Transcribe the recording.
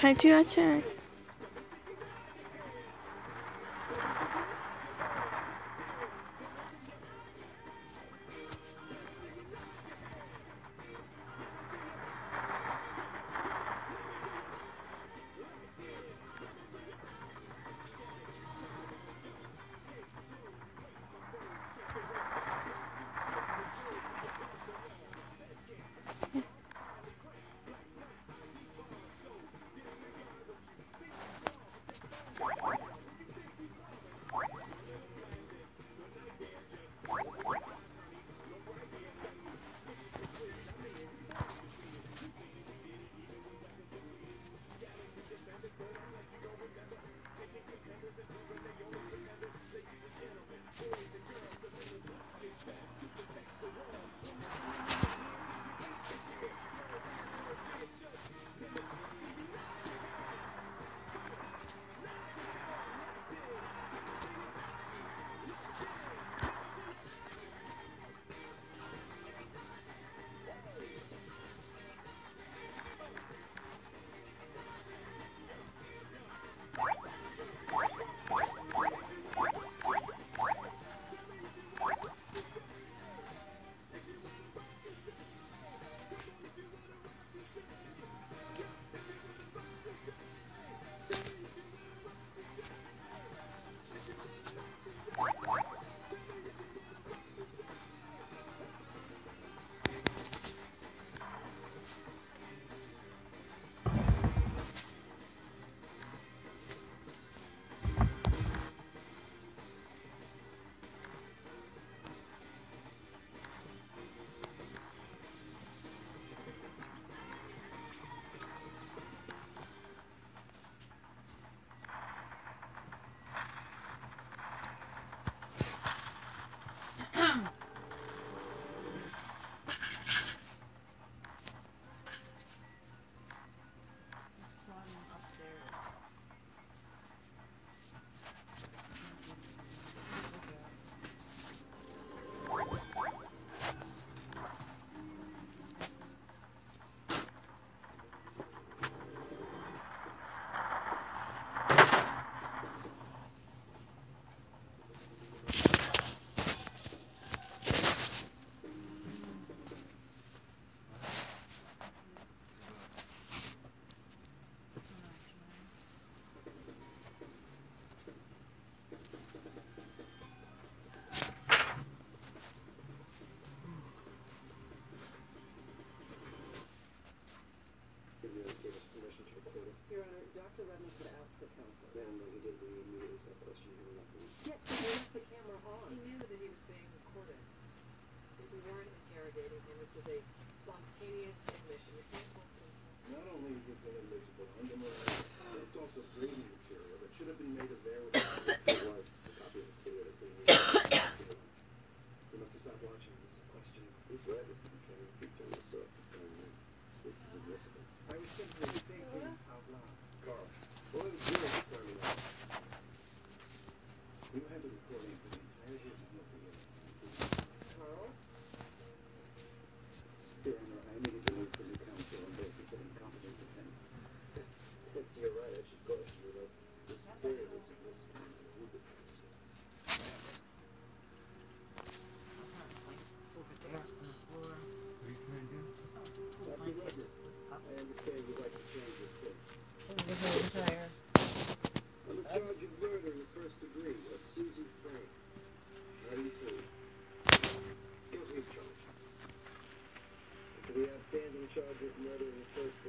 time to I checked. charge of murder in the first.